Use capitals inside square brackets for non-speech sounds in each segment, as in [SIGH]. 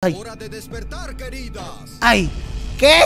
Ay. Hora de despertar, queridas. ¡Ay! ¿Qué?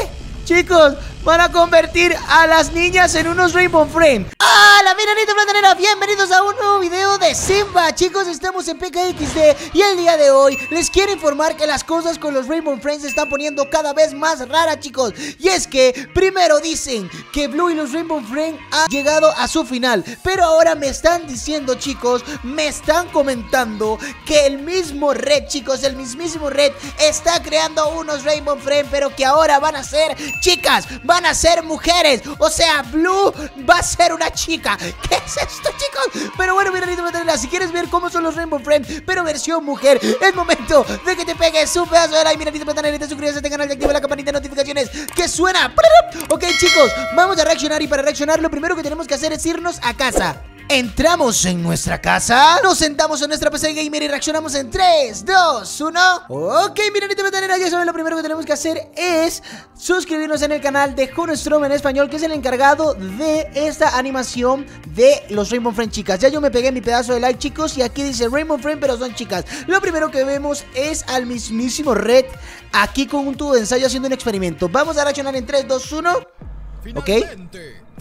Chicos, van a convertir a las niñas en unos Rainbow Friends. ¡Hola, miranito platanera! Bienvenidos a un nuevo video de Simba. Chicos, estamos en PKXD y el día de hoy les quiero informar que las cosas con los Rainbow Friends se están poniendo cada vez más raras, chicos. Y es que primero dicen que Blue y los Rainbow Friends han llegado a su final. Pero ahora me están diciendo, chicos, me están comentando que el mismo Red, chicos, el mismísimo Red está creando unos Rainbow Friends, pero que ahora van a ser chicas, van a ser mujeres. O sea, Blue va a ser una chica. ¿Qué es esto, chicos? Pero bueno, mira, si quieres ver cómo son los Rainbow Friends, pero versión mujer, es momento de que te pegues un pedazo de like, mira, y te suscribas a este canal y activa la campanita de notificaciones que suena. Ok, chicos, vamos a reaccionar y para reaccionar lo primero que tenemos que hacer es irnos a casa. Entramos en nuestra casa, nos sentamos en nuestra PC Gamer y reaccionamos en 3, 2, 1 Ok, mirenita metanera, ya saben, lo primero que tenemos que hacer es suscribirnos en el canal de Strom en español Que es el encargado de esta animación de los Rainbow Friends chicas. Ya yo me pegué mi pedazo de like chicos y aquí dice Rainbow Friend pero son chicas. Lo primero que vemos es al mismísimo Red aquí con un tubo de ensayo haciendo un experimento. Vamos a reaccionar en 3, 2, 1 Ok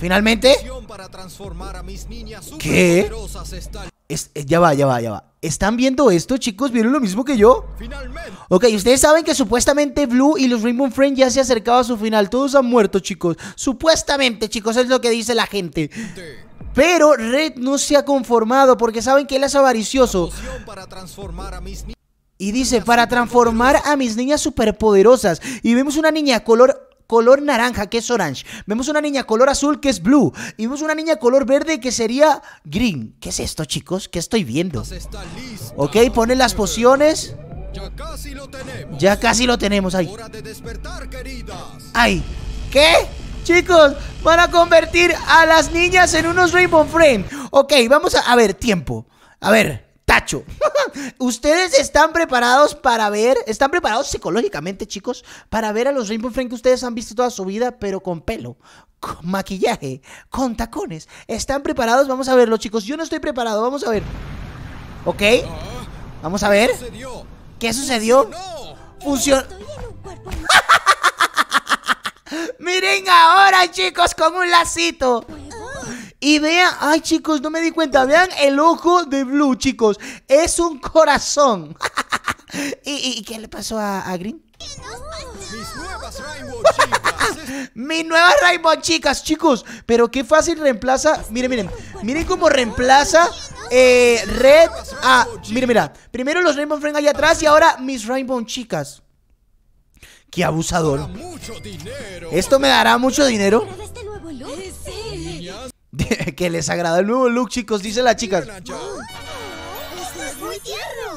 Finalmente. ¿Qué? Es, eh, ya va, ya va, ya va. ¿Están viendo esto, chicos? ¿Vieron lo mismo que yo? Ok, ustedes saben que supuestamente Blue y los Rainbow Friends ya se acercado a su final. Todos han muerto, chicos. Supuestamente, chicos, es lo que dice la gente. Pero Red no se ha conformado porque saben que él es avaricioso. Y dice, para transformar a mis niñas superpoderosas. Y vemos una niña color color naranja, que es orange. Vemos una niña color azul, que es blue. Y vemos una niña color verde, que sería green. ¿Qué es esto, chicos? ¿Qué estoy viendo? Ok, ponen las pociones. Ya casi lo tenemos. Ya casi lo tenemos ahí. ¡Ay! ¿Qué? Chicos, van a convertir a las niñas en unos Rainbow Friends. Ok, vamos a, a ver, tiempo. A ver, tacho. [LAUGHS] ¿Ustedes están preparados para ver, están preparados psicológicamente, chicos, para ver a los Rainbow Friends que ustedes han visto toda su vida, pero con pelo, con maquillaje, con tacones? ¿Están preparados? Vamos a verlo, chicos. Yo no estoy preparado, vamos a ver. ¿Ok? Vamos a ver. ¿Qué sucedió? Funcionó. [LAUGHS] Miren ahora, chicos, con un lacito. Y vean, ay chicos, no me di cuenta, vean el ojo de Blue, chicos, es un corazón. [LAUGHS] ¿Y, qué le pasó a, Green? Mis nuevas Rainbow chicas. Mis nuevas Rainbow chicas, chicos. Pero qué fácil reemplaza. Miren, miren. Miren cómo reemplaza eh, Red a. Miren, mira. Primero los Rainbow Friends allá atrás y ahora mis Rainbow chicas. Qué abusador. Esto me dará mucho dinero. [LAUGHS] que les agrada el nuevo look, chicos, dice la chica.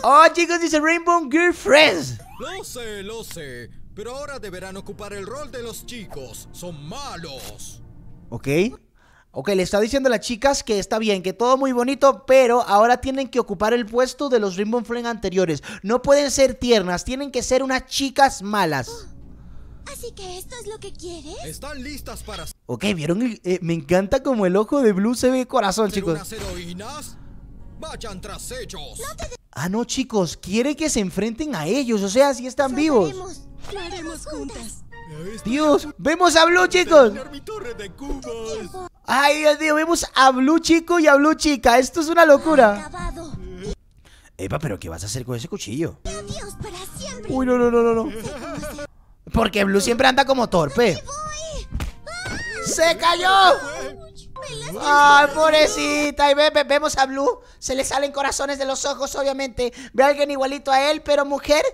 Oh, chicos, dice Rainbow Girlfriends. Lo sé, lo sé. Pero ahora deberán ocupar el rol de los chicos. Son malos. Ok. Ok, le está diciendo a las chicas que está bien, que todo muy bonito, pero ahora tienen que ocupar el puesto de los Rainbow Friends anteriores. No pueden ser tiernas, tienen que ser unas chicas malas. Así que esto es lo que quieres. Están listas para. Ok, vieron. Eh, me encanta como el ojo de Blue se ve corazón, chicos. Vayan tras ellos. Ah, no, chicos. Quiere que se enfrenten a ellos. O sea, si están vivos. Lo haremos juntas. Dios, vemos a Blue, chicos. Ay, Dios mío, vemos a Blue chico y a Blue chica. Esto es una locura. Epa, pero ¿qué vas a hacer con ese cuchillo? Uy, no, no, no, no, no. Porque Blue siempre anda como torpe. ¡Se cayó! ¡Ay, pobrecita! Y ve, vemos a Blue. Se le salen corazones de los ojos, obviamente. Ve a alguien igualito a él, pero mujer.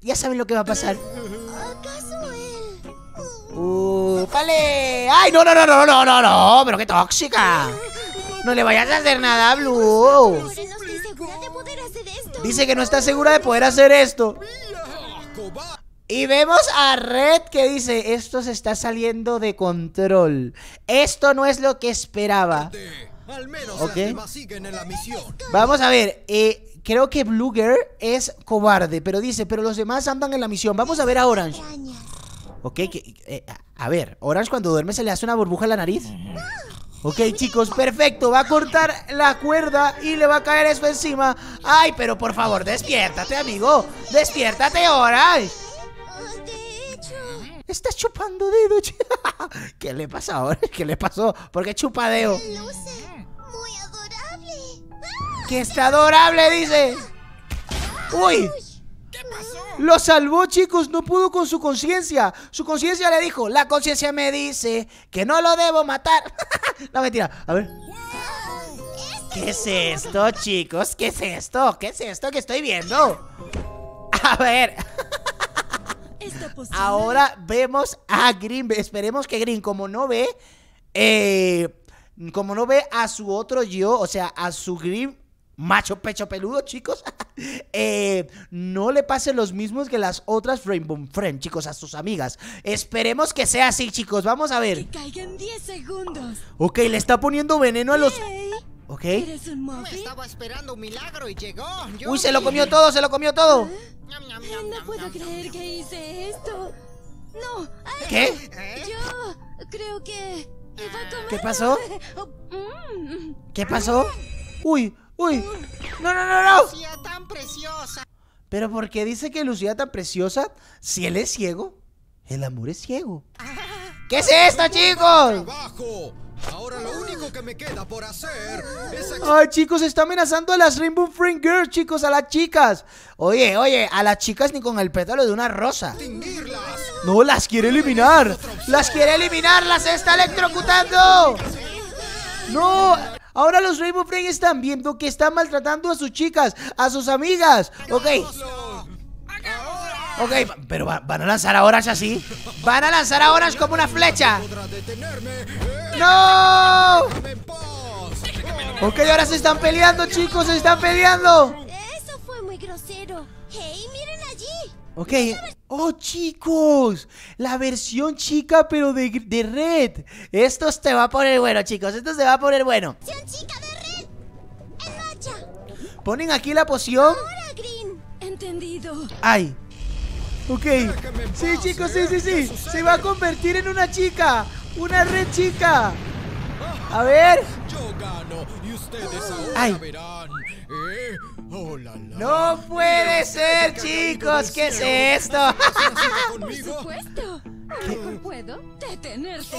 Ya saben lo que va a pasar. ¿Acaso él? Uh, vale. ¡Ay, no, no, no, no, no, no, no! ¡Pero qué tóxica! No le vayas a hacer nada a Blue. Dice que no está segura de poder hacer esto. Y vemos a Red que dice, esto se está saliendo de control. Esto no es lo que esperaba. Vamos a ver, eh, creo que Bluger es cobarde, pero dice, pero los demás andan en la misión. Vamos a ver a Orange. Ok, que, eh, a ver, Orange cuando duerme se le hace una burbuja en la nariz. Ok, chicos, perfecto. Va a cortar la cuerda y le va a caer eso encima. Ay, pero por favor, despiértate, amigo. Despiértate ahora. Ah, Estás chupando dedo. [LAUGHS] ¿Qué le pasa ahora? [LAUGHS] ¿Qué le pasó? ¿Por qué chupa dedo? luce muy adorable. Que está adorable, dice. Uy. Lo salvó, chicos. No pudo con su conciencia. Su conciencia le dijo: La conciencia me dice que no lo debo matar. [LAUGHS] no, mentira. A ver. ¿Qué es esto, chicos? ¿Qué es esto? ¿Qué es esto que estoy viendo? A ver. Ahora vemos a Green. Esperemos que Green, como no ve, eh, como no ve a su otro yo, o sea, a su Green macho pecho peludo, chicos, [LAUGHS] eh, no le pase los mismos que las otras Rainbow Friend, chicos, a sus amigas. Esperemos que sea así, chicos. Vamos a ver. Caigan 10 segundos. Ok, le está poniendo veneno a los. Hey, Ok. ¿Eres un muffin? Estaba esperando un milagro y llegó. Yo Uy, se lo comió todo, se lo comió todo. Ñam, No puedo creer que hice esto. No. ay, ¿Qué? ¿Eh? Yo creo que iba a comer. ¿Qué pasó? ¿Qué pasó? Uy, uy. No, no, no, no. Lucía tan preciosa. Pero ¿por qué dice que Lucía tan preciosa si él es ciego? El amor es ciego. ¿Qué es esto, chicos? ¡Trabajo! Ahora lo único que me queda por hacer es Ay, chicos, está amenazando a las Rainbow Friend Girls, chicos, a las chicas. Oye, oye, a las chicas ni con el pétalo de una rosa. No, las quiere eliminar. Las quiere eliminar, las está electrocutando. No, ahora los Rainbow Friend están viendo que están maltratando a sus chicas, a sus amigas. Ok. Ok, pero va- van a lanzar a Orange así. Van a lanzar a Orange como una flecha. Podrá detenerme. ¡Eh, ¡No! Ok, ahora se están peleando, chicos, se están peleando. Eso fue muy grosero. Hey, miren allí. Ok. Oh, chicos. La versión chica, pero de, de red. Esto se va a poner bueno, chicos. Esto se va a poner bueno. Sean chica de red. En marcha. Ponen aquí la poción. Ahora, Green. Entendido. Ay. Ok. Sí, chicos, sí, sí, sí. Se va a convertir en una chica. Una red chica. A ver. Yo gano y ustedes ahora Ay. verán. ¿Eh? Oh, la, la. No puede ser, chicos. ¿Qué es esto? Por puedo detenerte.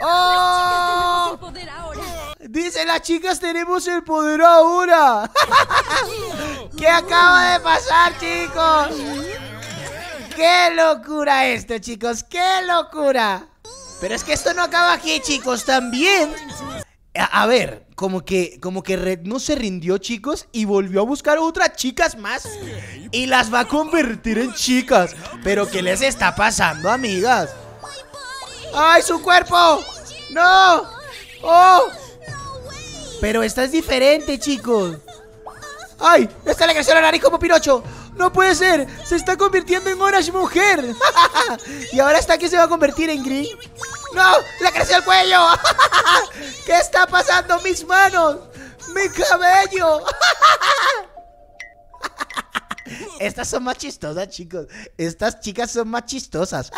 ¡Oh! Tenemos el poder ahora. Dice las chicas tenemos el poder ahora. [LAUGHS] ¿Qué acaba de pasar, chicos? ¡Qué locura esto, chicos! ¡Qué locura! Pero es que esto no acaba aquí, chicos. También. A, ver, como que, como que Red no se rindió, chicos, y volvió a buscar otras chicas más. Y las va a convertir en chicas. Pero ¿qué les está pasando, amigas? ¡Ay, su cuerpo! ¡No! ¡Oh! Pero esta es diferente, chicos. ¡Ay! ¡Esta le creció la nariz como Pinocho! ¡No puede ser! ¡Se está convirtiendo en Orange Mujer! [LAUGHS] y ahora está que se va a convertir en Green. ¡No! ¡Le creció el cuello! [LAUGHS] ¿Qué está pasando? ¡Mis manos! ¡Mi cabello! [LAUGHS] Estas son más chistosas, chicos. Estas chicas son más chistosas.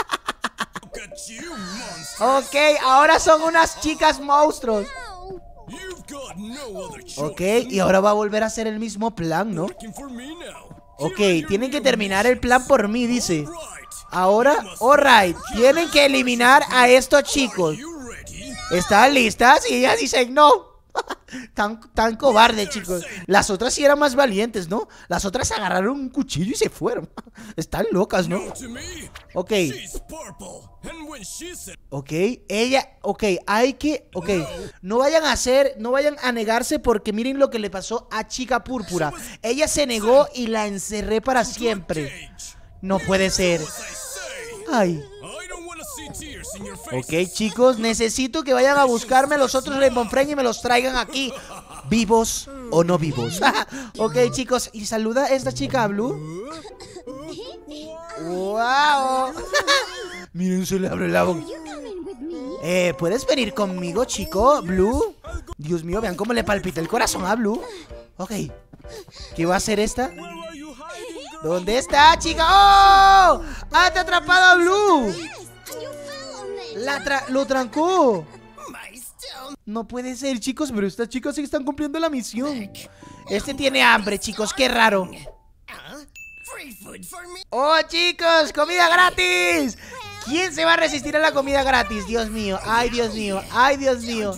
Ok, ahora son unas chicas monstruos. Ok, y ahora va a volver a hacer el mismo plan, ¿no? Ok, tienen que terminar el plan por mí, dice. Ahora, alright, tienen que eliminar a estos chicos. ¿Están listas? Y ellas dicen no. Tan, tan cobarde, chicos. Las otras sí eran más valientes, ¿no? Las otras agarraron un cuchillo y se fueron. [LAUGHS] Están locas, ¿no? Ok, ok, ella, ok, hay que, ok, no vayan a hacer, no vayan a negarse porque miren lo que le pasó a Chica Púrpura. Ella se negó y la encerré para siempre. No puede ser. Ay. Ok, chicos, necesito que vayan a buscarme los otros Rainbow Friend y me los traigan aquí. ¿Vivos o no vivos? [LAUGHS] ok, chicos, y saluda a esta chica, Blue. ¡Wow! [LAUGHS] Miren, se le abre la boca. Eh, ¿puedes venir conmigo, chico? Blue. Dios mío, vean cómo le palpita el corazón a Blue. Ok. ¿Qué va a hacer esta? ¿Dónde está, chica? ¡Oh! ¡Ah, te atrapado a Blue! Lo trancó. No puede ser, chicos, pero estas chicas sí están cumpliendo la misión. Este tiene hambre, chicos, qué raro. ¡Oh, chicos! ¡Comida gratis! ¿Quién se va a resistir a la comida gratis? Dios mío, ay, Dios mío, ay, Dios mío.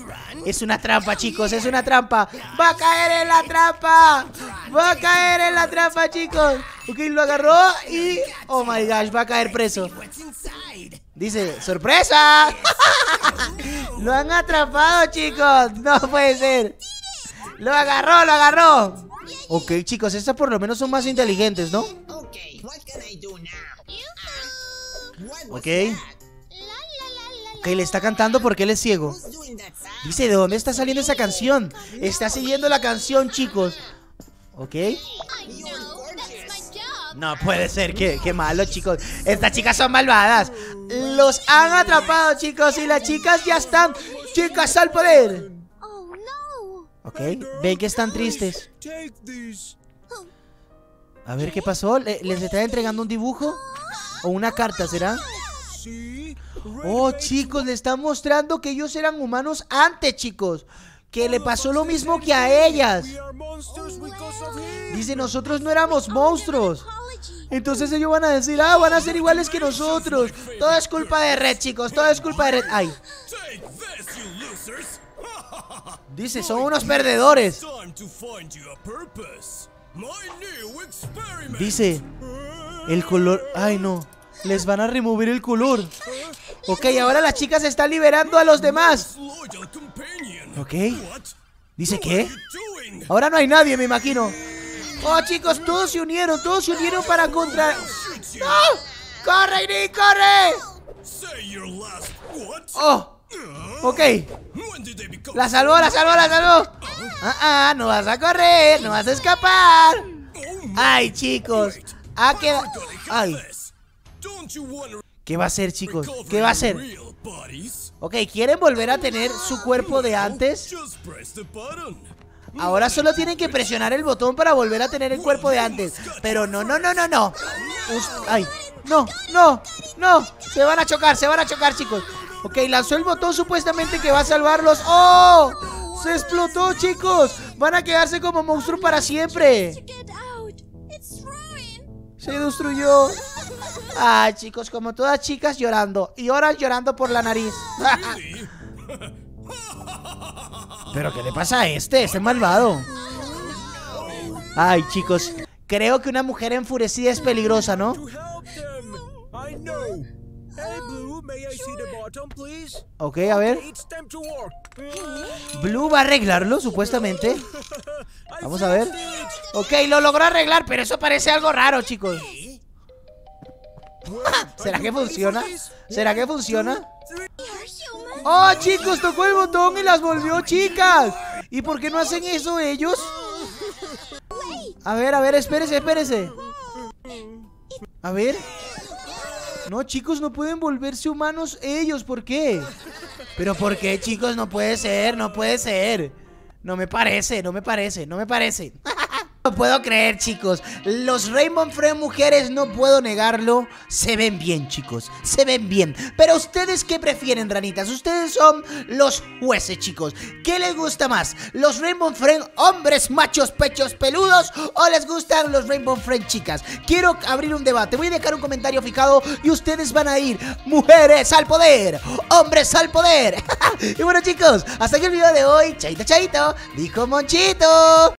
Es una trampa, chicos, es una trampa. ¡Va a caer en la trampa! ¡Va a caer en la trampa, chicos! Ok, lo agarró y... Oh my gosh, va a caer preso. Dice, ¡sorpresa! [LAUGHS] lo han atrapado, chicos. No puede ser. Lo agarró, lo agarró. Ok, chicos, estas por lo menos son más inteligentes, ¿no? Ok. Ok, le está cantando porque él es ciego. Dice, ¿de dónde está saliendo esa canción? Está siguiendo la canción, chicos. ¿Ok? No puede ser, qué, qué malo, chicos. Estas chicas son malvadas. Los han atrapado, chicos, y las chicas ya están. Chicas al poder. ¿Ok? Ven que están tristes. A ver qué pasó. ¿Le- ¿Les está entregando un dibujo? ¿O una carta, será? Oh, chicos, le están mostrando que ellos eran humanos antes, chicos. Que le pasó lo mismo que a ellas. Dice, nosotros no éramos monstruos. Entonces ellos van a decir, ah, van a ser iguales que nosotros. Todo es culpa de Red, chicos. Todo es culpa de Red. Ay, dice, son unos perdedores. Dice, el color... Ay, no. Les van a remover el color. Ok, ahora la chica se está liberando a los demás. Ok. Dice, ¿qué? Ahora no hay nadie, me imagino. Oh, chicos, todos se unieron. Todos se unieron para contra... ¡No! ¡Corre, Nick, corre! Oh, ok. They become La salvó, la salvó, la salvó. Ah, ah, no vas a correr, no vas a escapar. Ay, chicos. Ha quedado. Ay, ¿qué va a hacer, chicos? ¿Qué va a hacer? Ok, ¿quieren volver a tener su cuerpo de antes? Ahora solo tienen que presionar el botón para volver a tener el cuerpo de antes. Pero no, no, no, no, no. Ay, no, no, no. Se van a chocar, se van a chocar, chicos. Ok, lanzó el botón supuestamente que va a salvarlos. ¡Oh! Se explotó, chicos. Van a quedarse como monstruos para siempre. Se destruyó. Ah, chicos, como todas chicas llorando. Y ahora llorando por la nariz. Pero ¿qué le pasa a este? Este malvado. Ay, chicos. Creo que una mujer enfurecida es peligrosa, ¿no? help them. I know. Hey, Blue, may I see the bottom, please? Ok, a ver. Blue va a arreglarlo, supuestamente. [LAUGHS] Vamos a ver. Ok, lo logró arreglar, pero eso parece algo raro, chicos. [LAUGHS] ¿Será que funciona? ¿Será que funciona? ¡Oh, chicos! Tocó el botón y las volvió chicas. ¿Y por qué no hacen eso ellos? A ver, a ver, espérese, espérese. A ver. No, chicos, no pueden volverse humanos ellos. ¿Por qué? Pero ¿por qué, chicos? No puede ser, no puede ser. No me parece, no me parece, no me parece. No puedo creer, chicos. Los Rainbow Friend mujeres, no puedo negarlo. Se ven bien, chicos. Se ven bien. Pero ustedes, ¿qué prefieren, ranitas? Ustedes son los jueces, chicos. ¿Qué les gusta más? ¿Los Rainbow Friend hombres machos pechos peludos? ¿O les gustan los Rainbow Friend chicas? Quiero abrir un debate. Voy a dejar un comentario fijado y ustedes van a ir. Mujeres al poder. Hombres al poder. [LAUGHS] y bueno, chicos, hasta aquí el video de hoy. Chaito, chaito. Dijo Monchito.